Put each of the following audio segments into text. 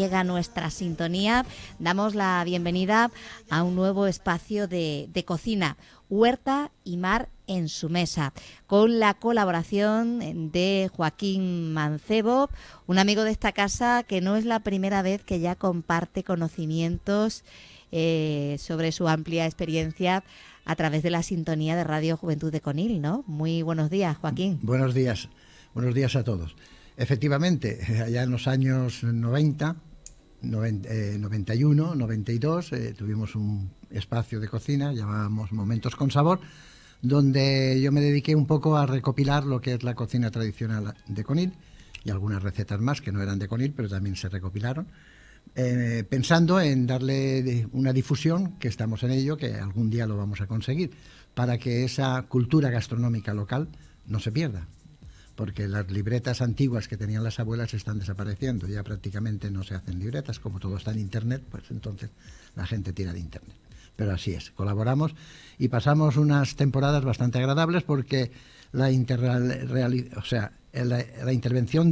llega nuestra sintonía, damos la bienvenida a un nuevo espacio de, cocina, Huerta y Mar en su mesa, con la colaboración de Joaquín Mancebo, un amigo de esta casa que no es la primera vez que ya comparte conocimientos eh, sobre su amplia experiencia a través de la sintonía de Radio Juventud de Conil, ¿no? Muy buenos días, Joaquín. Buenos días, buenos días a todos. Efectivamente, allá en los años 90 91, 92, eh, tuvimos un espacio de cocina, llamábamos Momentos con Sabor, donde yo me dediqué un poco a recopilar lo que es la cocina tradicional de Conil y algunas recetas más que no eran de Conil, pero también se recopilaron, eh, pensando en darle una difusión, que estamos en ello, que algún día lo vamos a conseguir, para que esa cultura gastronómica local no se pierda porque las libretas antiguas que tenían las abuelas están desapareciendo, ya prácticamente no se hacen libretas, como todo está en Internet, pues entonces la gente tira de Internet. Pero así es, colaboramos y pasamos unas temporadas bastante agradables porque la, intervención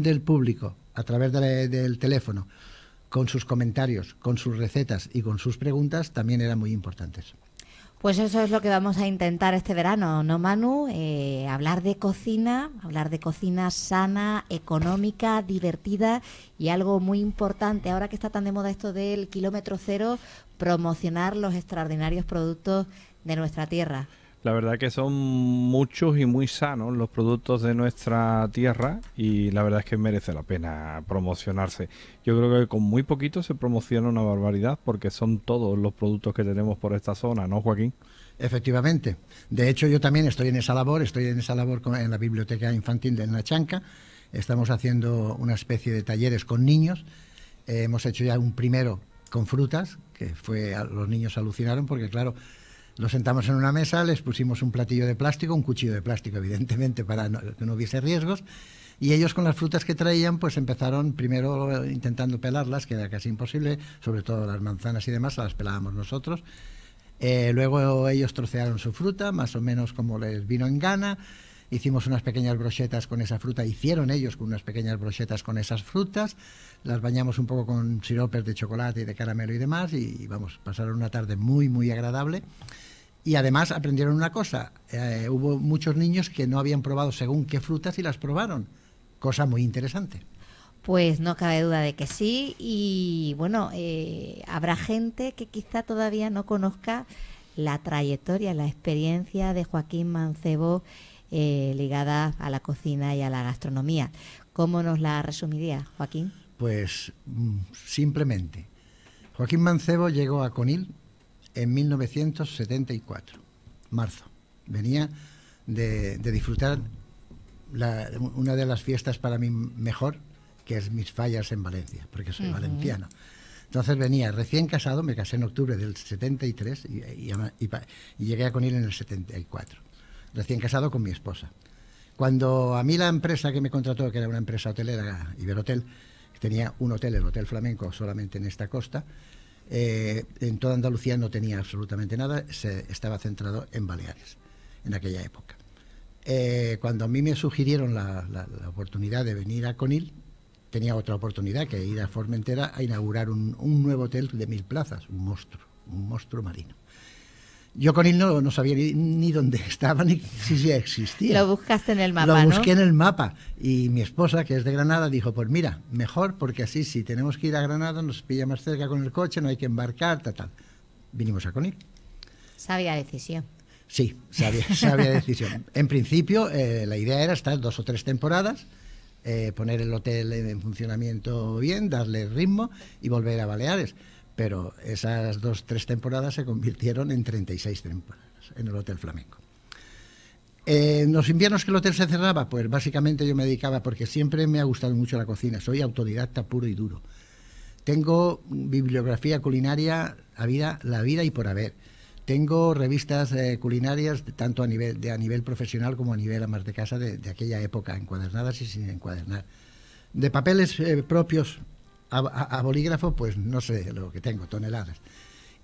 del público a través del teléfono, con sus comentarios, con sus recetas y con sus preguntas, también eran muy importantes. Pues eso es lo que vamos a intentar este verano, ¿no, Manu? Eh, hablar de cocina, hablar de cocina sana, económica, divertida y algo muy importante, ahora que está tan de moda esto del kilómetro cero, promocionar los extraordinarios productos de nuestra tierra. La verdad que son muchos y muy sanos los productos de nuestra tierra y la verdad es que merece la pena promocionarse. Yo creo que con muy poquito se promociona una barbaridad porque son todos los productos que tenemos por esta zona, ¿no, Joaquín? Efectivamente. De hecho, yo también estoy en esa labor, estoy en esa labor en la Biblioteca Infantil de Nachanca. Estamos haciendo una especie de talleres con niños. hemos hecho ya un primero con frutas, que fue los niños alucinaron porque, claro, los sentamos en una mesa, les pusimos un platillo de plástico, un cuchillo de plástico, evidentemente, para que no hubiese riesgos. Y ellos con las frutas que traían, pues empezaron primero intentando pelarlas, que era casi imposible, sobre todo las manzanas y demás, las pelábamos nosotros. Eh, luego ellos trocearon su fruta, más o menos como les vino en gana. Hicimos unas pequeñas brochetas con esa fruta, hicieron ellos con unas pequeñas brochetas con esas frutas. Las bañamos un poco con siropes de chocolate y de caramelo y demás. Y vamos, pasaron una tarde muy, muy agradable. Y además aprendieron una cosa, eh, hubo muchos niños que no habían probado según qué frutas y las probaron, cosa muy interesante. Pues no cabe duda de que sí y bueno, eh, habrá gente que quizá todavía no conozca la trayectoria, la experiencia de Joaquín Mancebo eh, ligada a la cocina y a la gastronomía. ¿Cómo nos la resumiría, Joaquín? Pues mm, simplemente, Joaquín Mancebo llegó a Conil en 1974, marzo. Venía de, disfrutar una de las fiestas para mí mejor, que es mis fallas en Valencia, porque soy valenciano. Entonces venía recién casado, me casé en octubre del 73 y, y, llegué a Conil en el 74, recién casado con mi esposa. Cuando a mí la empresa que me contrató, que era una empresa hotelera, Iberhotel, tenía un hotel, el Hotel Flamenco, solamente en esta costa, eh, en toda Andalucía no tenía absolutamente nada, se estaba centrado en Baleares en aquella época. Eh, cuando a mí me sugirieron la, oportunidad de venir a Conil, tenía otra oportunidad que ir a Formentera a inaugurar un, un nuevo hotel de mil plazas, un monstruo, un monstruo marino. Yo con él no, sabía ni, dónde estaba ni si existía. Lo buscaste en el mapa, Lo busqué en el mapa. Y mi esposa, que es de Granada, dijo, pues mira, mejor porque así si tenemos que ir a Granada nos pilla más cerca con el coche, no hay que embarcar, tal, tal. Vinimos a Conil. Sabía decisión. Sí, sabía, sabia decisión. En principio, eh, la idea era estar dos o tres temporadas, eh, poner el hotel en funcionamiento bien, darle ritmo y volver a Baleares pero esas dos, tres temporadas se convirtieron en 36 temporadas en el Hotel Flamenco. en los inviernos que el hotel se cerraba, pues básicamente yo me dedicaba, porque siempre me ha gustado mucho la cocina, soy autodidacta puro y duro. Tengo bibliografía culinaria a vida, la vida y por haber. Tengo revistas eh, culinarias tanto a nivel, de, a nivel profesional como a nivel amas de casa de, aquella época, encuadernadas y sin encuadernar. De papeles eh, propios a, bolígrafo, pues no sé lo que tengo, toneladas.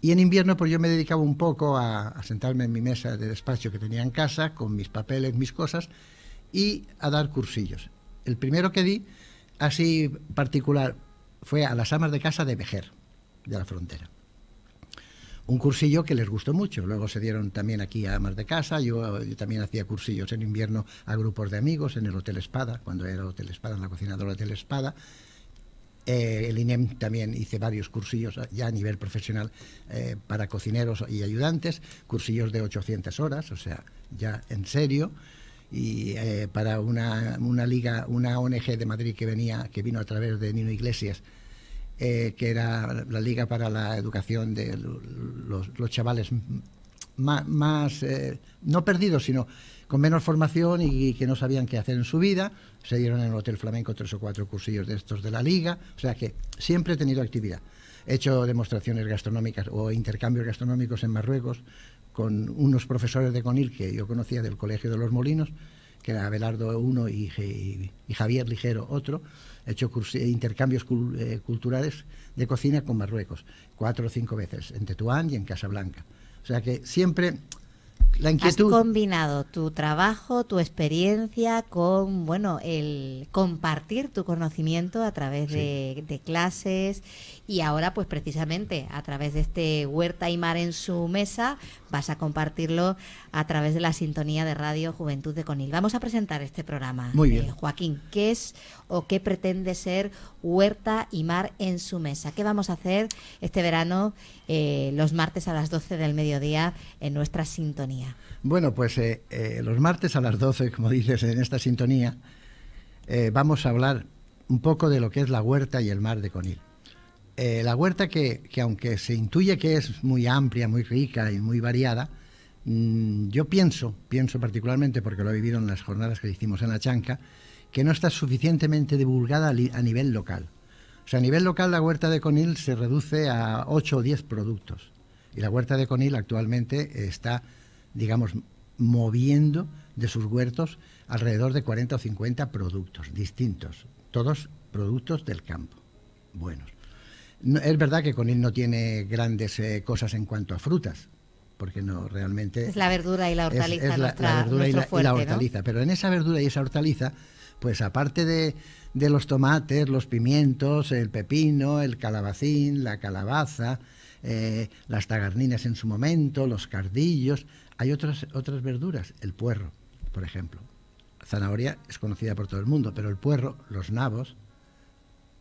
Y en invierno, pues yo me dedicaba un poco a, sentarme en mi mesa de despacho que tenía en casa, con mis papeles, mis cosas, y a dar cursillos. El primero que di, así particular, fue a las amas de casa de Vejer, de la frontera. Un cursillo que les gustó mucho. Luego se dieron también aquí a amas de casa. Yo, también hacía cursillos en invierno a grupos de amigos en el Hotel Espada, cuando era Hotel Espada, en la cocina del Hotel Espada. Eh, el INEM también hice varios cursillos ya a nivel profesional eh, para cocineros y ayudantes, cursillos de 800 horas, o sea, ya en serio. Y eh, para una, una, liga, una ONG de Madrid que venía, que vino a través de Nino Iglesias, que era la Liga para la Educación de los, chavales más, no perdidos, sino con menos formación y que no sabían qué hacer en su vida. Se dieron en el Hotel Flamenco tres o cuatro cursillos de estos de la Liga, o sea que siempre he tenido actividad. He hecho demostraciones gastronómicas o intercambios gastronómicos en Marruecos con unos profesores de Conil que yo conocía del Colegio de los Molinos, que era Abelardo uno y, Javier Ligero otro, he hecho intercambios eh, culturales de cocina con Marruecos, cuatro o cinco veces, en Tetuán y en Casablanca. O sea que siempre Has combinado tu trabajo, tu experiencia con, bueno, el compartir tu conocimiento a través de, clases y ahora, pues precisamente a través de este Huerta y Mar en su mesa, vas a compartirlo a través de la sintonía de Radio Juventud de Conil. Vamos a presentar este programa. Muy bien. Joaquín, ¿qué es o qué pretende ser Huerta y Mar en su mesa? ¿Qué vamos a hacer este verano, eh, los martes a las 12 del mediodía, en nuestra sintonía? Bueno, pues eh, eh, los martes a las 12, como dices, en esta sintonía, vamos a hablar un poco de lo que es la huerta y el mar de Conil. La huerta que, que, aunque se intuye que es muy amplia, muy rica y muy variada, Mm, yo pienso, pienso particularmente porque lo he vivido en las jornadas que hicimos en la Chanca, que no está suficientemente divulgada a nivel local. O sea, a nivel local la huerta de Conil se reduce a 8 o 10 productos. Y la huerta de Conil actualmente está, digamos, moviendo de sus huertos alrededor de 40 o 50 productos distintos, todos productos del campo, buenos. Es verdad que Conil no tiene grandes eh, cosas en cuanto a frutas, porque no realmente... Es la verdura y la hortaliza es, la, verdura y la, hortaliza, pero en esa verdura y esa hortaliza, pues aparte de, los tomates, los pimientos, el pepino, el calabacín, la calabaza, eh, las tagarninas en su momento, los cardillos, hay otras, otras verduras, el puerro, por ejemplo. Zanahoria es conocida por todo el mundo, pero el puerro, los nabos,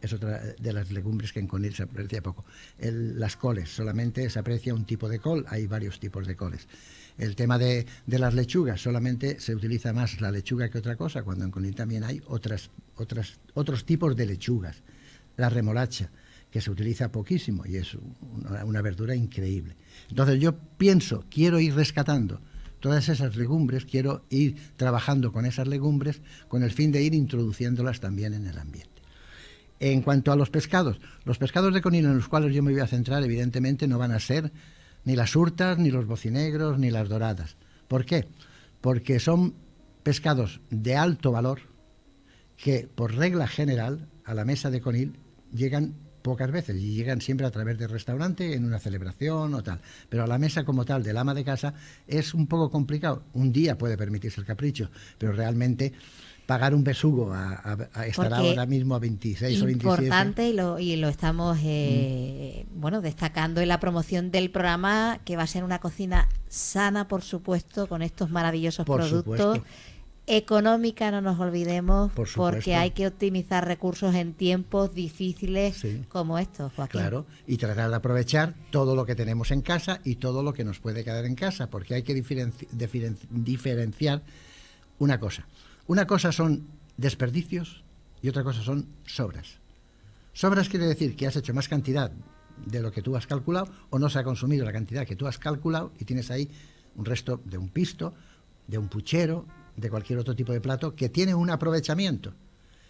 es otra de las legumbres que en Conil se aprecia poco. las coles, solamente se aprecia un tipo de col, hay varios tipos de coles. El tema de, las lechugas, solamente se utiliza más la lechuga que otra cosa, cuando en Conil también hay otras, otras, otros tipos de lechugas. La remolacha, que se utiliza poquísimo y es una verdura increíble. Entonces yo pienso, quiero ir rescatando todas esas legumbres, quiero ir trabajando con esas legumbres con el fin de ir introduciéndolas también en el ambiente. En cuanto a los pescados, los pescados de conino en los cuales yo me voy a centrar, evidentemente, no van a ser ni las hurtas, ni los bocinegros, ni las doradas. ¿Por qué? Porque son pescados de alto valor que, por regla general, a la mesa de conil llegan pocas veces y llegan siempre a través del restaurante en una celebración o tal. Pero a la mesa como tal del ama de casa es un poco complicado. Un día puede permitirse el capricho, pero realmente pagar un besugo a, estar ahora mismo a 26 o 27. Importante y lo, y lo estamos eh, mm. bueno destacando en la promoción del programa que va a ser una cocina sana, por supuesto, con estos maravillosos productos. Económica, no nos olvidemos, porque hay que optimizar recursos en tiempos difíciles como estos, Joaquín. Claro, y tratar de aprovechar todo lo que tenemos en casa y todo lo que nos puede quedar en casa, porque hay que diferenciar una cosa. Una cosa son desperdicios y otra cosa son sobras. Sobras quiere decir que has hecho más cantidad de lo que tú has calculado o no se ha consumido la cantidad que tú has calculado y tienes ahí un resto de un pisto, de un puchero, de cualquier otro tipo de plato que tiene un aprovechamiento,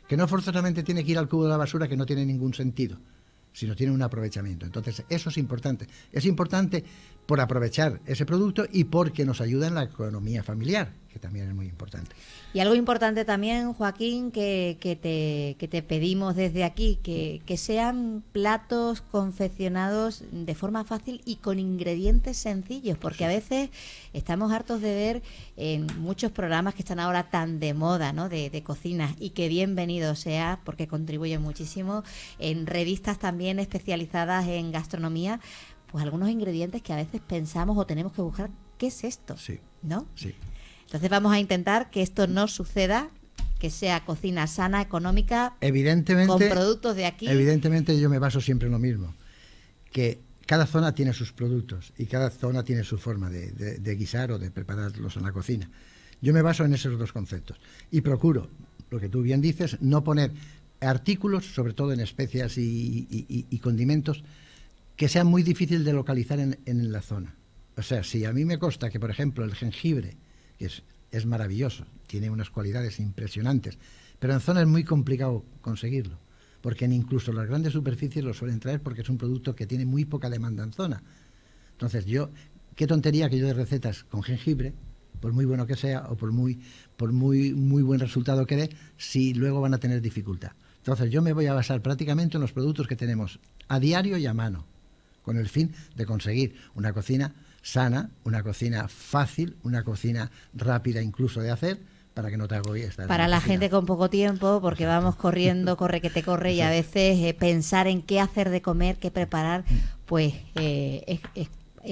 que no forzosamente tiene que ir al cubo de la basura que no tiene ningún sentido, sino tiene un aprovechamiento. Entonces, eso es importante. Es importante por aprovechar ese producto y porque nos ayuda en la economía familiar, que también es muy importante. Y algo importante también, Joaquín, que, te, que te, pedimos desde aquí, que, que, sean platos confeccionados de forma fácil y con ingredientes sencillos, porque a veces estamos hartos de ver en muchos programas que están ahora tan de moda, ¿no? De, de cocina, y que bienvenido sea, porque contribuye muchísimo, en revistas también especializadas en gastronomía, pues algunos ingredientes que a veces pensamos o tenemos que buscar, ¿qué es esto? Sí. ¿No? Sí. Entonces vamos a intentar que esto no suceda, que sea cocina sana, económica, evidentemente, con productos de aquí. Evidentemente yo me baso siempre en lo mismo, que cada zona tiene sus productos y cada zona tiene su forma de, guisar o de prepararlos en la cocina. Yo me baso en esos dos conceptos y procuro, lo que tú bien dices, no poner artículos, sobre todo en especias y, condimentos, que sean muy difíciles de localizar en, en la zona. O sea, si a mí me consta que, por ejemplo, el jengibre es, maravilloso, tiene unas cualidades impresionantes, pero en zona es muy complicado conseguirlo, porque incluso las grandes superficies lo suelen traer porque es un producto que tiene muy poca demanda en zona. Entonces yo, qué tontería que yo de recetas con jengibre, por muy bueno que sea o por muy, por muy, muy buen resultado que dé, si luego van a tener dificultad. Entonces yo me voy a basar prácticamente en los productos que tenemos a diario y a mano, con el fin de conseguir una cocina sana, una cocina fácil, una cocina rápida incluso de hacer, para que no te agobies. Para la gente con poco tiempo, porque vamos corriendo, corre que te corre, y a veces eh, pensar en qué hacer de comer, qué preparar, mm. pues eh, es es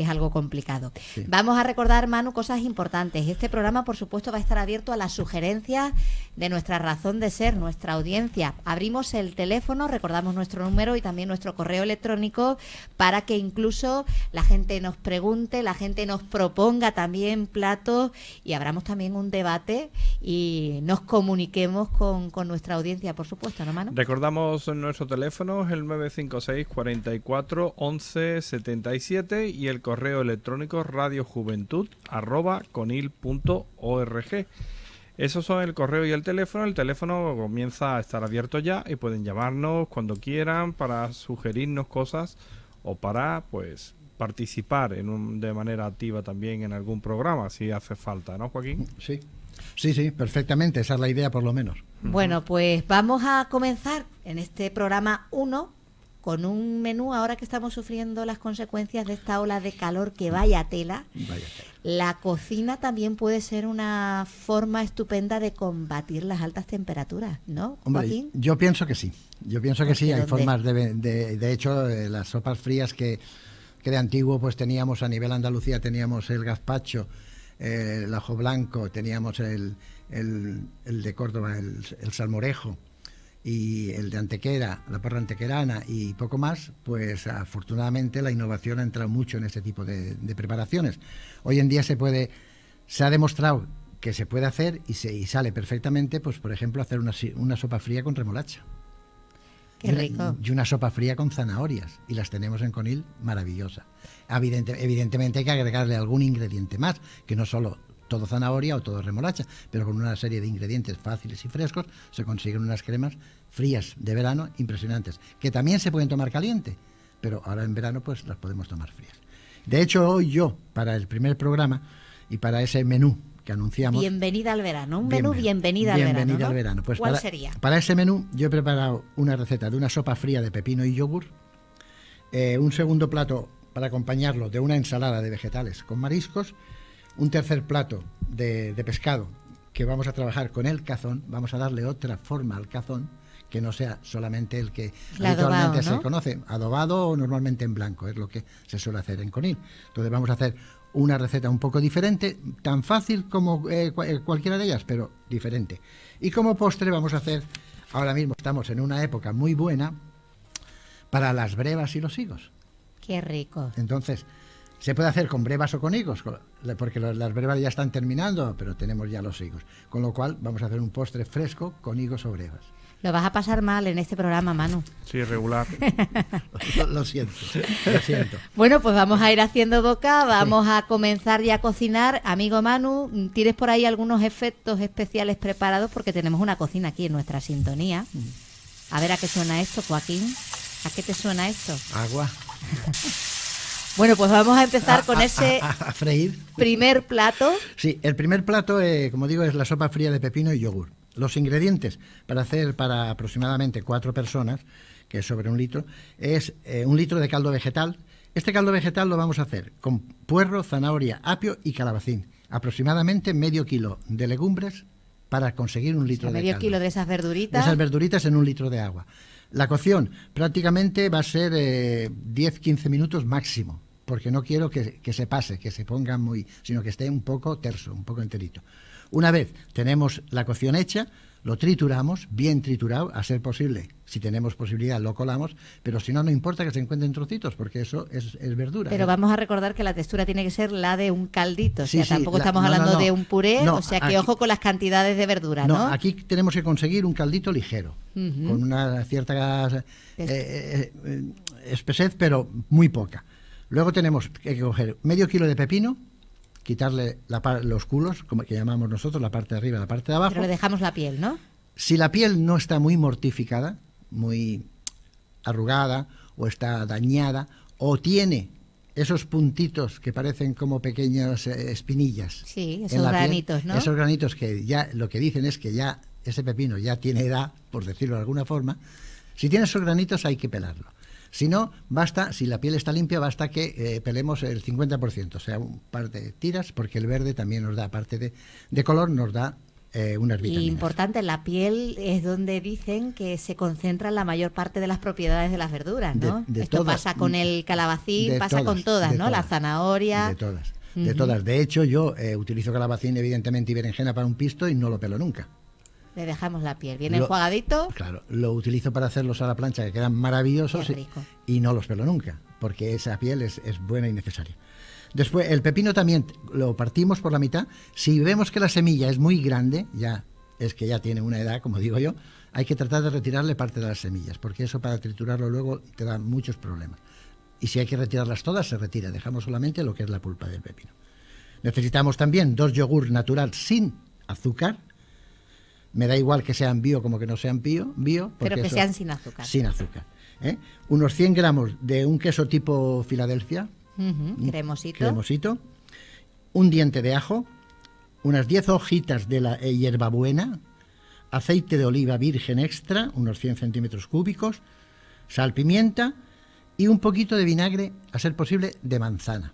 algo complicado. Vamos a recordar, Manu, cosas importantes. Este programa, por supuesto, va a estar abierto a las sugerencias de nuestra razón de ser, nuestra audiencia. Abrimos el teléfono, recordamos nuestro número y también nuestro correo electrónico para que incluso la gente nos pregunte, la gente nos proponga también platos y abramos también un debate y nos comuniquemos con, nuestra audiencia, por supuesto, ¿no, Manu? Recordamos nuestro teléfono, es el 956 44 11 77 y el correo electrónico radiojuventud.conil.org. Esos son el correo y el teléfono. El teléfono comienza a estar abierto ya y pueden llamarnos cuando quieran para sugerirnos cosas o para pues participar en un, de manera activa también en algún programa si hace falta, ¿no, Joaquín? Sí. Sí, sí, perfectamente, esa es la idea por lo menos. Bueno, pues vamos a comenzar en este programa 1 con un menú, ahora que estamos sufriendo las consecuencias de esta ola de calor que vaya tela, la cocina también puede ser una forma estupenda de combatir las altas temperaturas, ¿no, Joaquín? Yo pienso que sí, yo pienso que sí, hay formas de, de, hecho, eh, las sopas frías que, que de antiguo pues teníamos a nivel Andalucía, teníamos el gazpacho, eh, el ajo blanco, teníamos el, el, el de Córdoba, el, el salmorejo, y el de Antequera, la parra antequerana y poco más, pues afortunadamente la innovación ha entrado mucho en este tipo de, preparaciones. Hoy en día se puede, se ha demostrado que se puede hacer y, se, y sale perfectamente, pues por ejemplo, hacer una, una sopa fría con remolacha. Qué rico. Y una sopa fría con zanahorias. Y las tenemos en Conil maravillosa. evidentemente hay que agregarle algún ingrediente más, que no solo todo zanahoria o todo remolacha, pero con una serie de ingredientes fáciles y frescos se consiguen unas cremas frías de verano impresionantes, que también se pueden tomar caliente, pero ahora en verano pues las podemos tomar frías. De hecho, hoy yo, para el primer programa y para ese menú que anunciamos... Bienvenida al verano, un menú bienvenida, al verano. al verano. Pues ¿Cuál para, sería? Para ese menú yo he preparado una receta de una sopa fría de pepino y yogur, eh, un segundo plato para acompañarlo de una ensalada de vegetales con mariscos, un tercer plato de, pescado que vamos a trabajar con el cazón, vamos a darle otra forma al cazón que no sea solamente el que habitualmente se conoce, adobado o normalmente en blanco, es lo que se suele hacer en Conil. Entonces vamos a hacer una receta un poco diferente, tan fácil como eh, eh, cualquiera de ellas, pero diferente. Y como postre vamos a hacer, ahora mismo estamos en una época muy buena para las brevas y los higos. Qué rico. Entonces, se puede hacer con brevas o con higos, porque las brevas ya están terminando, pero tenemos ya los higos. Con lo cual vamos a hacer un postre fresco con higos o brevas. Lo vas a pasar mal en este programa, Manu. Sí, regular. lo, siento, lo siento. Bueno, pues vamos a ir haciendo boca, vamos a comenzar ya a cocinar. Amigo Manu, ¿tienes por ahí algunos efectos especiales preparados? Porque tenemos una cocina aquí en nuestra sintonía. Mm. A ver a qué suena esto, Joaquín. ¿A qué te suena esto? Agua. Bueno, pues vamos a empezar con ese a, freír. primer plato. Sí, el primer plato, eh, como digo, es la sopa fría de pepino y yogur. Los ingredientes para hacer para aproximadamente cuatro personas, que es sobre un litro, es eh, un litro de caldo vegetal. Este caldo vegetal lo vamos a hacer con puerro, zanahoria, apio y calabacín. Aproximadamente medio kilo de legumbres para conseguir un litro de caldo. Medio kilo de esas verduritas. De esas verduritas en un litro de agua. La cocción prácticamente va a ser 10-15 eh, minutos máximo, porque no quiero que, que, se pase, que se ponga muy, sino que esté un poco terso, un poco enterito. Una vez tenemos la cocción hecha, lo trituramos, bien triturado, a ser posible. Si tenemos posibilidad, lo colamos, pero si no, no importa que se encuentren trocitos, porque eso es, verdura. Pero ¿eh? vamos a recordar que la textura tiene que ser la de un caldito, o sea, tampoco estamos hablando de un puré, o sea, que ojo con las cantidades de verdura, ¿no? aquí tenemos que conseguir un caldito ligero, con una cierta eh, eh, espesez, pero muy poca. Luego tenemos que coger medio kilo de pepino, quitarle los culos, como que llamamos nosotros, la parte de arriba y la parte de abajo. Pero le dejamos la piel, ¿no? Si la piel no está muy mortificada, muy arrugada o está dañada o tiene esos puntitos que parecen como pequeñas eh, espinillas. Sí, esos granitos, ¿no? Esos granitos que ya lo que dicen es que ya ese pepino ya tiene edad, por decirlo de alguna forma. Si tiene esos granitos hay que pelarlo. Si no, basta, si la piel está limpia, basta que eh, pelemos el 50%, o sea, un par de tiras, porque el verde también nos da, aparte de, de color, nos da eh, unas vitaminas. Y importante, la piel es donde dicen que se concentra la mayor parte de las propiedades de las verduras, ¿no? Esto pasa con el calabacín, pasa con todas, ¿no? la zanahoria. De todas. De todas. De hecho, yo eh, utilizo calabacín, evidentemente, y berenjena para un pisto y no lo pelo nunca. Le dejamos la piel bien enjuagadito. Claro, lo utilizo para hacerlos a la plancha, que quedan maravillosos y, no los pelo nunca, porque esa piel es, buena y necesaria. Después, el pepino también lo partimos por la mitad. Si vemos que la semilla es muy grande, ya es que ya tiene una edad, como digo yo, hay que tratar de retirarle parte de las semillas, porque eso para triturarlo luego te da muchos problemas. Y si hay que retirarlas todas, se retira. Dejamos solamente lo que es la pulpa del pepino. Necesitamos también dos yogur natural sin azúcar, me da igual que sean bio como que no sean bio, bio pero que sean sin azúcar. Sin azúcar. ¿eh? Unos 100 gramos de un queso tipo Filadelfia, cremosito. cremosito, un diente de ajo, unas 10 hojitas de la eh, hierbabuena, aceite de oliva virgen extra, unos 100 centímetros cúbicos, sal, pimienta y un poquito de vinagre, a ser posible, de manzana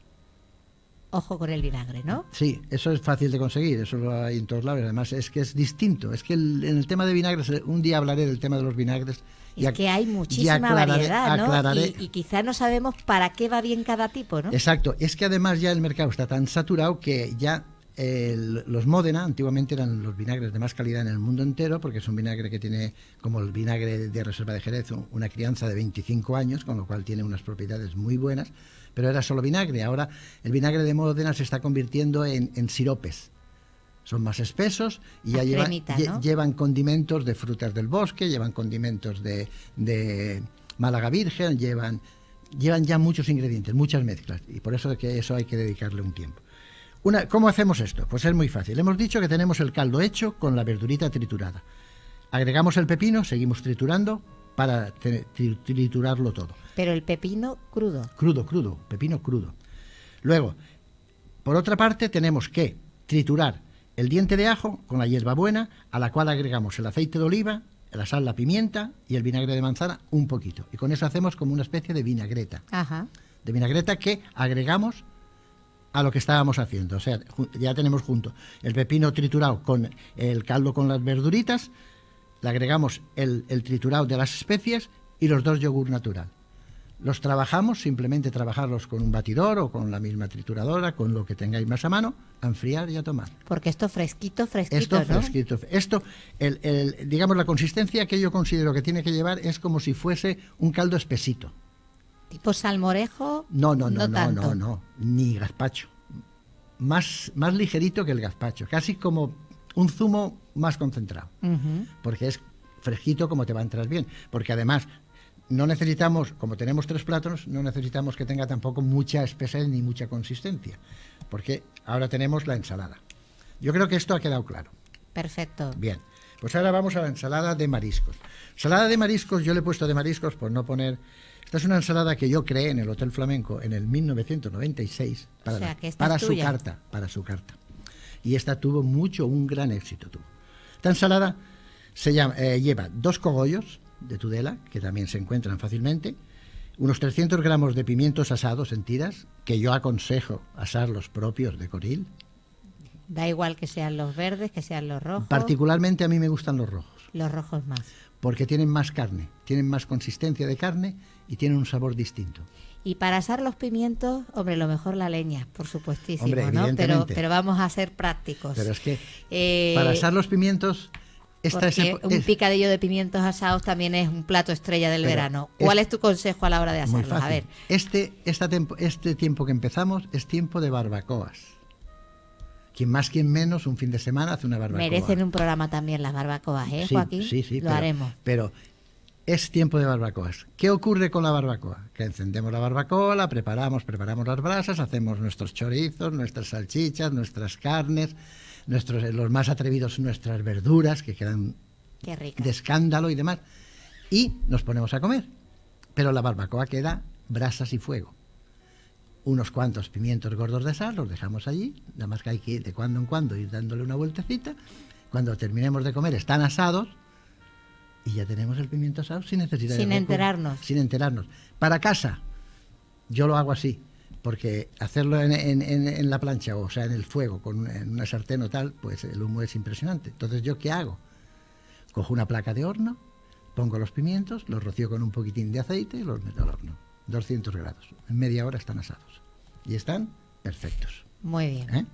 ojo con el vinagre, ¿no? Sí, eso es fácil de conseguir, eso lo hay en todos lados. Además, es que es distinto. Es que en el tema de vinagres, un día hablaré del tema de los vinagres. Y es que hay muchísima variedad, ¿no? Y, quizá no sabemos para qué va bien cada tipo, ¿no? Exacto. Es que además ya el mercado está tan saturado que ya los Módena antiguamente eran los vinagres de más calidad en el mundo entero, porque es un vinagre que tiene, como el vinagre de reserva de Jerez, una crianza de 25 años, con lo cual tiene unas propiedades muy buenas pero era solo vinagre. Ahora el vinagre de Módena se está convirtiendo en, siropes. Son más espesos y ya llevan, condimentos de frutas del bosque, llevan condimentos de, de Málaga Virgen, llevan, llevan ya muchos ingredientes, muchas mezclas. Y por eso que eso hay que dedicarle un tiempo. Una, ¿Cómo hacemos esto? Pues es muy fácil. Hemos dicho que tenemos el caldo hecho con la verdurita triturada. Agregamos el pepino, seguimos triturando para triturarlo todo. Pero el pepino crudo. Crudo, crudo, pepino crudo. Luego, por otra parte, tenemos que triturar el diente de ajo con la hierbabuena, a la cual agregamos el aceite de oliva, la sal, la pimienta y el vinagre de manzana un poquito. Y con eso hacemos como una especie de vinagreta. Ajá. De vinagreta que agregamos a lo que estábamos haciendo. O sea, ya tenemos junto el pepino triturado con el caldo con las verduritas, le agregamos el, el triturado de las especies y los dos yogur natural. Los trabajamos, simplemente trabajarlos con un batidor o con la misma trituradora, con lo que tengáis más a mano, a enfriar y a tomar. Porque esto fresquito, fresquito. Esto fresquito. Esto, el, digamos, la consistencia que yo considero que tiene que llevar es como si fuese un caldo espesito. ¿Tipo salmorejo? No, no, no, no, no, no, ni gazpacho. Más, más ligerito que el gazpacho, casi como un zumo más concentrado. Porque es fresquito como te va a entrar bien. Porque además no necesitamos, como tenemos tres plátanos, no necesitamos que tenga tampoco mucha espesez ni mucha consistencia, porque ahora tenemos la ensalada. Yo creo que esto ha quedado claro. Perfecto. Bien, pues ahora vamos a la ensalada de mariscos. Ensalada de mariscos, yo le he puesto de mariscos por no poner Esta es una ensalada que yo creé en el Hotel Flamenco en el 1996 para, O sea, que esta para es su carta, para su carta. Y esta tuvo mucho, un gran éxito tuvo. Esta ensalada se llama, eh, lleva dos cogollos de Tudela, que también se encuentran fácilmente, unos 300 gramos de pimientos asados en tiras, que yo aconsejo asar los propios de Coril. Da igual que sean los verdes, que sean los rojos. Particularmente a mí me gustan los rojos. Los rojos más. porque tienen más carne, tienen más consistencia de carne y tienen un sabor distinto. Y para asar los pimientos, hombre, lo mejor la leña, por supuestísimo, Hombre, ¿no? Pero, vamos a ser prácticos. Pero es que Eh, para asar los pimientos, esta es, porque un picadillo de pimientos asados también es un plato estrella del verano. ¿Cuál es, tu consejo a la hora de muy hacerlos? A ver, Este, esta tempo- este tiempo que empezamos es tiempo de barbacoas. Quien más, quien menos, un fin de semana hace una barbacoa. merecen un programa también las barbacoas, ¿eh, Sí, Joaquín? Sí, sí, Lo pero, haremos. Pero es tiempo de barbacoas. ¿Qué ocurre con la barbacoa? Que encendemos la barbacoa, la preparamos, preparamos las brasas, hacemos nuestros chorizos, nuestras salchichas, nuestras carnes, nuestros, los más atrevidos, nuestras verduras, que quedan de escándalo y demás. Y nos ponemos a comer. Pero la barbacoa queda brasas y fuego. Unos cuantos pimientos gordos de sal, los dejamos allí, nada más que hay que ir de cuando en cuando ir dándole una vueltecita. Cuando terminemos de comer están asados y ya tenemos el pimiento asado sin necesidad Sin de... enterarnos. Sin enterarnos. Para casa, yo lo hago así, porque hacerlo en, en- en- en la plancha, o sea, en el fuego, con una, en una sartén o tal, pues el humo es impresionante. Entonces, ¿yo qué hago? Cojo una placa de horno, pongo los pimientos, los rocío con un poquitín de aceite y los meto al horno. 200 grados. En media hora están asados. Y están perfectos. Muy bien. ¿eh?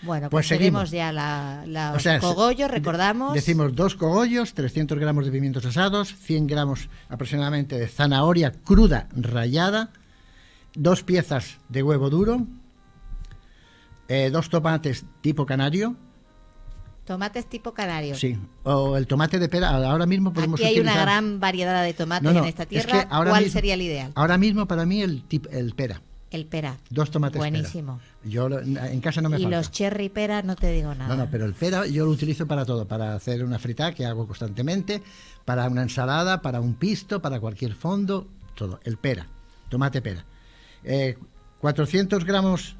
Bueno, Pues pues, tenemos seguimos. ya la, la O sea, cogollos, recordamos. Decimos dos cogollos, 300 gramos de pimientos asados, 100 gramos aproximadamente de zanahoria cruda rallada, dos piezas de huevo duro, eh, dos tomates tipo canario, Tomates tipo canario. sí, o el tomate de pera. Ahora mismo podemos Aquí hay una gran variedad de tomates No, no, en esta es tierra. que ¿Cuál mismo- sería el ideal? Ahora mismo para mí el, tip- el pera, El pera. dos tomates pera. Buenísimo. Yo lo- en casa no me y falta. los cherry pera no te digo nada. No, no, pero el pera yo lo utilizo para todo, para hacer una frita que hago constantemente, para una ensalada, para un pisto, para cualquier fondo, todo. El pera, tomate pera. Eh, 400 gramos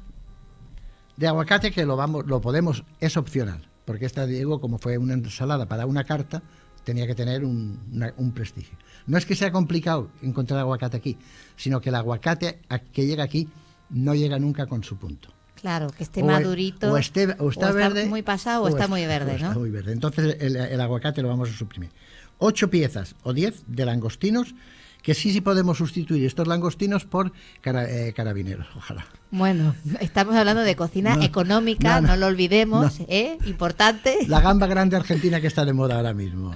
de aguacate que lo vamos, lo podemos, es opcional, porque esta digo como fue una ensalada para una carta tenía que tener un, una- un prestigio. No es que sea complicado encontrar aguacate aquí, sino que el aguacate a- que llega aquí no llega nunca con su punto. Claro, que esté O- madurito. O, esté- o está verde. muy pasado o, está muy verde, o está ¿no? muy verde. Entonces el, el aguacate lo vamos a suprimir. Ocho piezas o diez de langostinos, que sí sí podemos sustituir estos langostinos por cara- eh, carabineros, ojalá. Bueno, estamos hablando de cocina No, económica, no, no, no, lo olvidemos. ¿eh? Importante. La gamba grande argentina que está de moda ahora mismo.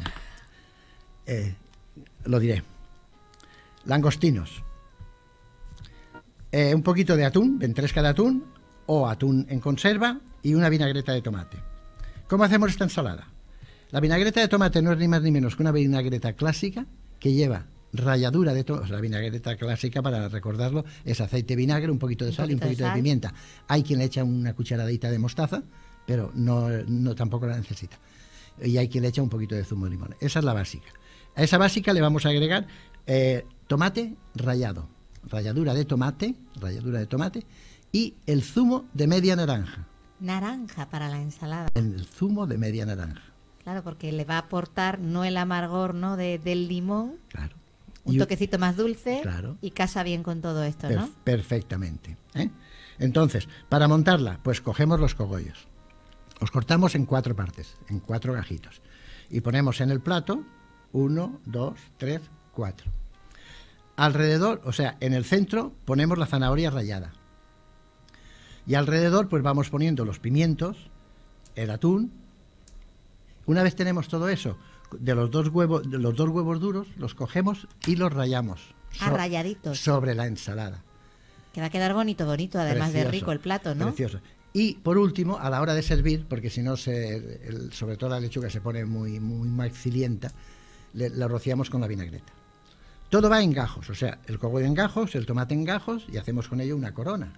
Eh, lo diré. Langostinos. Eh, un poquito de atún, ventresca de atún o atún en conserva y una vinagreta de tomate. ¿Cómo hacemos esta ensalada? La vinagreta de tomate no es ni más ni menos que una vinagreta clásica que lleva ralladura de tomate. la vinagreta clásica, para recordarlo, es aceite, vinagre, un poquito de sal y un poquito de pimienta. Hay quien le echa una cucharadita de mostaza, pero no, no tampoco la necesita. Y hay quien le echa un poquito de zumo de limón. Esa es la básica. A esa básica le vamos a agregar eh, tomate rallado, ralladura de tomate, ralladura de tomate y el zumo de media naranja. Naranja para la ensalada. El zumo de media naranja, Claro, porque le va a aportar no el amargor no de, del limón, claro. Un toquecito más dulce Claro. y casa bien con todo esto, Per- ¿no? perfectamente. ¿eh? Entonces, para montarla, pues cogemos los cogollos. Los cortamos en cuatro partes, en cuatro gajitos. Y ponemos en el plato uno, dos, tres, cuatro. Alrededor, o sea, en el centro ponemos la zanahoria rallada. Y alrededor, pues vamos poniendo los pimientos, el atún. Una vez tenemos todo eso, de los dos huevos, de los dos huevos duros, los cogemos y los rayamos. Ah, so- rayaditos. Sobre la ensalada. Que va a quedar bonito, bonito, además de Precioso, rico el plato, ¿no? Precioso. Y por último, a la hora de servir, porque si no, se, el- sobre todo la lechuga se pone muy, muy maxilienta, le- la rociamos con la vinagreta. Todo va en gajos, o sea, el cogollo en gajos, el tomate en gajos y hacemos con ello una corona.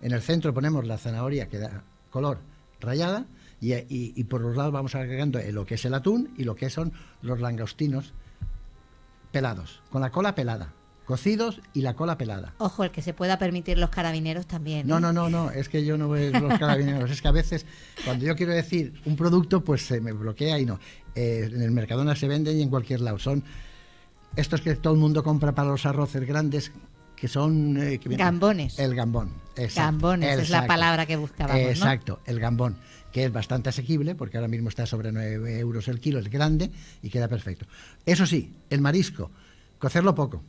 En el centro ponemos la zanahoria que da color rayada y, y- y por los lados vamos agregando lo que es el atún y lo que son los langostinos pelados, con la cola pelada, cocidos y la cola pelada. Ojo, el que se pueda permitir los carabineros también. No, ¿eh? no, no, no, es que yo no veo los carabineros. es que a veces, cuando yo quiero decir un producto, pues se me bloquea y no. Eh, en el Mercadona se venden y en cualquier lado. Son estos que todo el mundo compra para los arroces grandes, que son... eh, que vienen- Gambones. El gambón. exacto, Gambones, es la palabra que buscábamos, ¿no? Exacto, el gambón, que es bastante asequible, porque ahora mismo está sobre 9 euros el kilo, es grande y queda perfecto. Eso sí, el marisco, cocerlo poco.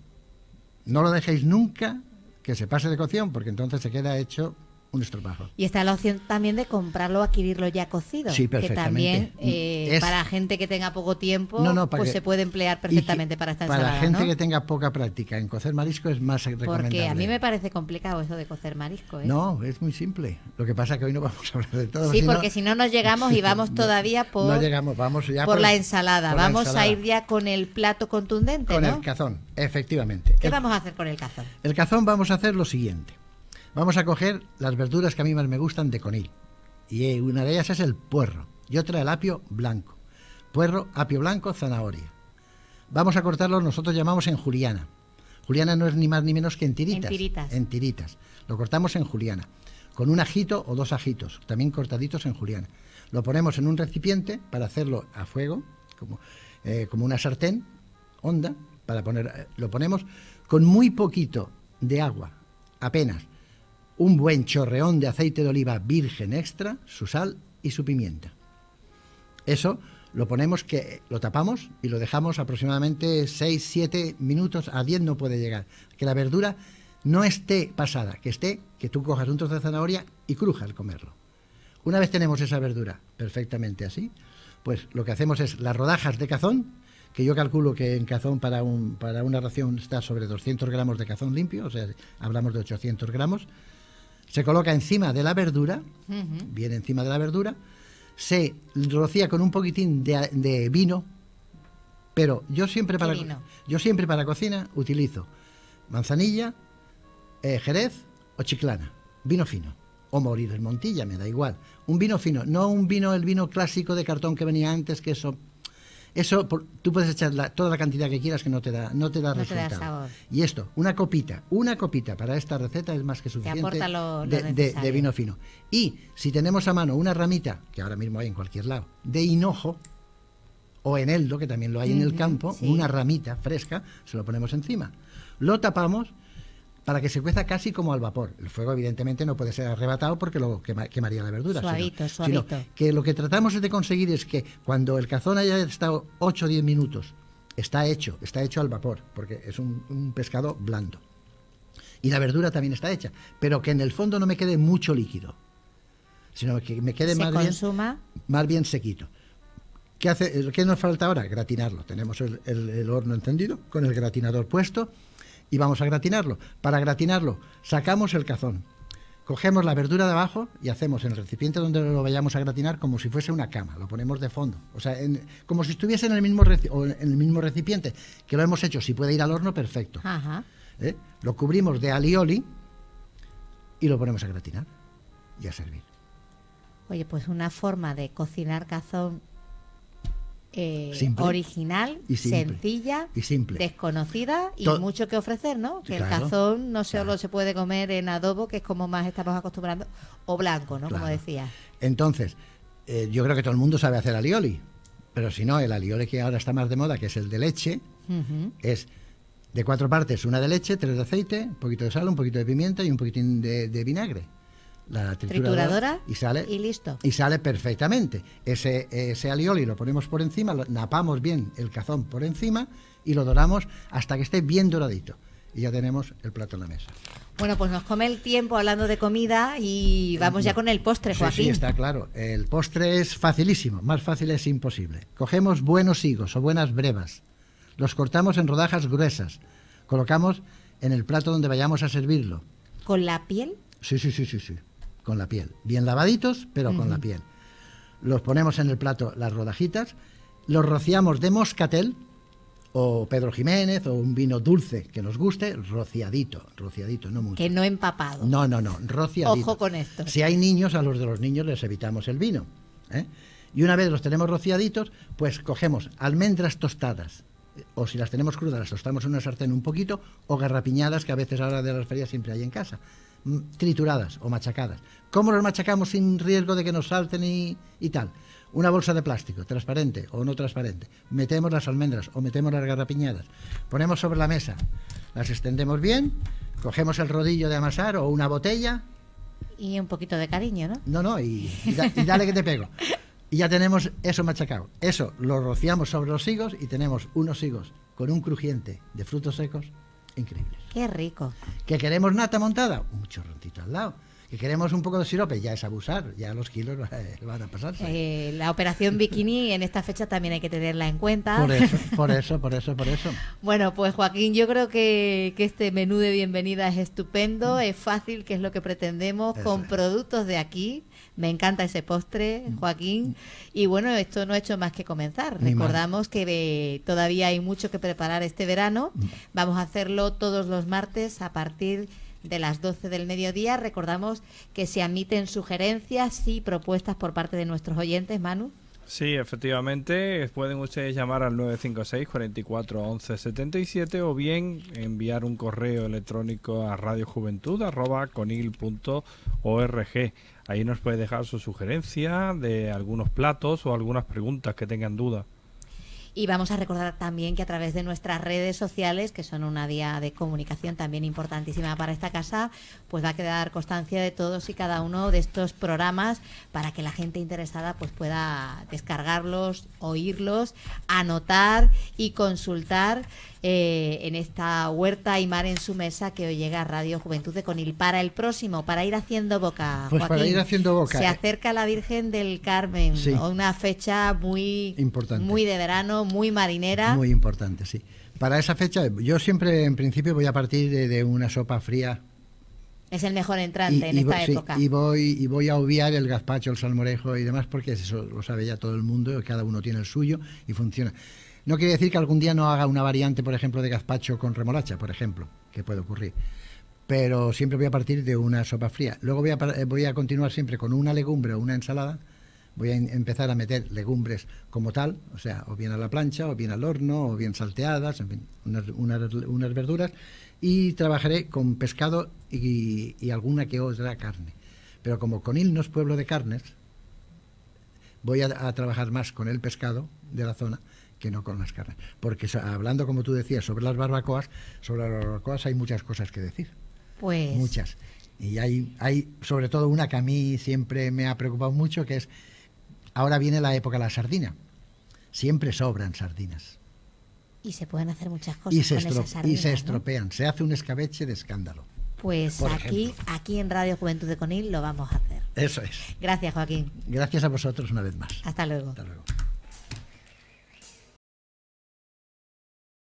No lo dejéis nunca que se pase de cocción, porque entonces se queda hecho un estropajo. Y está la opción también de comprarlo o adquirirlo ya cocido. Sí, Que perfectamente. también eh, Es- para gente que tenga poco tiempo, No, no, para pues que- se puede emplear que- perfectamente para esta Para ensalada, gente ¿no? que tenga poca práctica en cocer marisco es más recomendable. Porque a mí me parece complicado eso de cocer marisco. ¿eh? No, es muy simple. Lo que pasa es que hoy no vamos a hablar de todo. sí, porque si no nos llegamos y vamos todavía por, No llegamos, vamos ya por la ensalada. por la vamos ensalada. a ir ya con el plato contundente, Con el cazón, efectivamente. ¿Qué El- vamos a hacer con el cazón? El cazón vamos a hacer lo siguiente. Vamos a coger las verduras que a mí más me gustan de conil. Y eh, una de ellas es el puerro y otra el apio blanco. Puerro, apio blanco, zanahoria. Vamos a cortarlo, nosotros llamamos en juliana. Juliana no es ni más ni menos que en tiritas. En tiritas. En tiritas. Lo cortamos en juliana. Con un ajito o dos ajitos, también cortaditos en juliana. Lo ponemos en un recipiente para hacerlo a fuego, como, eh, como una sartén honda, para poner, eh, lo ponemos con muy poquito de agua, apenas un buen chorreón de aceite de oliva virgen extra, su sal y su pimienta. Eso lo ponemos que lo tapamos y lo dejamos aproximadamente 6, 7 minutos, a 10 no puede llegar. Que la verdura no esté pasada, que esté, que tú cojas un trozo de zanahoria y cruja al comerlo. Una vez tenemos esa verdura perfectamente así, pues lo que hacemos es las rodajas de cazón, que yo calculo que en cazón para, un, para una ración está sobre 200 gramos de cazón limpio, o sea, hablamos de 800 gramos, se coloca encima de la verdura, Ujú. bien encima de la verdura, se rocía con un poquitín de, de vino, pero yo siempre ¿Qué para vino? yo siempre para cocina utilizo manzanilla, eh, jerez o chiclana, vino fino o morir en Montilla, me da igual. Un vino fino, no un vino el vino clásico de cartón que venía antes, que eso eso por- tú puedes echar la- toda la cantidad que quieras que no te da no te da No te da resultado. sabor. Y esto, una copita, una copita para esta receta es más que suficiente lo- lo de- de- de, necesario. vino fino. Y si tenemos a mano una ramita, que ahora mismo hay en cualquier lado, de hinojo o eneldo, que también lo hay en el campo, sí. una ramita fresca, se lo ponemos encima. Lo tapamos para que se cueza casi como al vapor. El fuego evidentemente no puede ser arrebatado porque lo quema- quemaría la verdura. sino- Suavito, sino suavito. que lo que tratamos de conseguir es que cuando el cazón haya estado 8 o 10 minutos, está hecho, está hecho al vapor, porque es un, un pescado blando. Y la verdura también está hecha, pero que en el fondo no me quede mucho líquido, sino que me quede Se más bien, consuma. más bien sequito. ¿Qué, hace, ¿Qué nos falta ahora? Gratinarlo. Tenemos el, el- el horno encendido con el gratinador puesto y vamos a gratinarlo. Para gratinarlo, sacamos el cazón, cogemos la verdura de abajo y hacemos en el recipiente donde lo vayamos a gratinar como si fuese una cama, lo ponemos de fondo, o sea, en- como si estuviese en el, mismo o en el mismo recipiente, que lo hemos hecho, si puede ir al horno, perfecto. Ajá. ¿eh? Lo cubrimos de alioli y lo ponemos a gratinar y a servir. Oye, pues una forma de cocinar cazón eh, original, Y sencilla, Y simple. desconocida y To- mucho que ofrecer, ¿no? Que el cazón no solo claro. se puede comer en adobo, que es como más estamos acostumbrando, o blanco, ¿no? Como decías. Entonces, eh, yo creo que todo el mundo sabe hacer alioli, pero si no, el alioli que ahora está más de moda, que es el de leche, es de cuatro partes, una de leche, tres de aceite, un poquito de sal, un poquito de pimienta y un poquitín de, de vinagre. La Trituradora y sale y listo. y sale perfectamente. Ese, ese alioli lo ponemos por encima, lo napamos bien el cazón por encima y lo doramos hasta que esté bien doradito. Y ya tenemos el plato en la mesa. Bueno, pues nos come el tiempo hablando de comida y vamos ya con el postre, Sí, Joaquín. sí, está claro. El postre es facilísimo, más fácil es imposible. Cogemos buenos higos o buenas brevas, los cortamos en rodajas gruesas, colocamos en el plato donde vayamos a servirlo. ¿Con la piel? Sí, sí, sí, sí, sí, con la piel. Bien lavaditos, pero con la piel. Los ponemos en el plato las rodajitas, los rociamos de moscatel o Pedro Jiménez o un vino dulce que nos guste, rociadito, rociadito, no mucho. Que no empapado. No, no, no, rociadito. Ojo con esto. Si hay niños, a los de los niños les evitamos el vino. ¿eh? Y una vez los tenemos rociaditos, pues cogemos almendras tostadas, o si las tenemos crudas, las tostamos en una sartén un poquito, o garrapiñadas, que a veces ahora de las ferias siempre hay en casa, mm, trituradas o machacadas. ¿Cómo las machacamos sin riesgo de que nos salten y, y tal? Una bolsa de plástico, transparente o no transparente. Metemos las almendras o metemos las garrapiñadas. Ponemos sobre la mesa, las extendemos bien, cogemos el rodillo de amasar o una botella. Y un poquito de cariño, ¿no? No, no, y, y da- y dale que te pego. Y ya tenemos eso machacado. Eso lo rociamos sobre los higos y tenemos unos higos con un crujiente de frutos secos increíbles. Qué rico. ¿Que queremos nata montada? Un chorroncito al lado. ¿Que queremos un poco de sirope? Ya es abusar, ya los kilos eh, van a pasarse. Eh, la operación bikini en esta fecha también hay que tenerla en cuenta. Por eso, por eso, por eso, por eso. Bueno, pues Joaquín, yo creo que, que este menú de bienvenida es estupendo, es fácil, que es lo que pretendemos, Eso con productos de aquí. Me encanta ese postre, Joaquín. Y bueno, esto no ha hecho más que comenzar. Ni más. Recordamos que eh, todavía hay mucho que preparar este verano. Vamos a hacerlo todos los martes a partir de las 12 del mediodía. Recordamos que se admiten sugerencias y propuestas por parte de nuestros oyentes, Manu. Sí, efectivamente, pueden ustedes llamar al 956 44 11 77 o bien enviar un correo electrónico a radiojuventud@conil.org. Ahí nos puede dejar su sugerencia de algunos platos o algunas preguntas que tengan duda. Y vamos a recordar también que a través de nuestras redes sociales, que son una vía de comunicación también importantísima para esta casa, pues va a quedar constancia de todos y cada uno de estos programas para que la gente interesada pues pueda descargarlos, oírlos, anotar y consultar eh, en esta huerta y mar en su mesa que hoy llega a Radio Juventud de Conil. Para el próximo, para ir haciendo boca. Pues para ir haciendo boca, Se eh. acerca la Virgen del Carmen, Sí. una fecha muy Importante. muy de verano, muy marinera. Muy importante, sí. Para esa fecha, yo siempre en principio voy a partir de, de una sopa fría Es el mejor entrante en esta época. y voy y voy a obviar el gazpacho, el salmorejo y demás porque eso lo sabe ya todo el mundo, cada uno tiene el suyo y funciona. No quiere decir que algún día no haga una variante, por ejemplo, de gazpacho con remolacha, por ejemplo, que puede ocurrir. Pero siempre voy a partir de una sopa fría. Luego voy a, voy a continuar siempre con una legumbre o una ensalada. Voy a empezar a meter legumbres como tal, o sea, o bien a la plancha, o bien al horno, o bien salteadas, en fin, unas, unas- verduras. Y trabajaré con pescado y, y alguna que otra carne. Pero como Conil no es pueblo de carnes, voy a trabajar más con el pescado de la zona que no con las carnes. Porque hablando, como tú decías, sobre las barbacoas, sobre las barbacoas hay muchas cosas que decir. Pues Muchas. Y hay, hay sobre todo una que a mí siempre me ha preocupado mucho, que es, ahora viene la época de la sardina. Siempre sobran sardinas. y se pueden hacer muchas cosas Y se, con estro- esas sardinas, y se ¿no? estropean. Se hace un escabeche de escándalo. Pues por aquí, ejemplo. aquí en Radio Juventud de Conil lo vamos a hacer. Eso es. Gracias, Joaquín. Gracias a vosotros una vez más. Hasta luego. Hasta luego.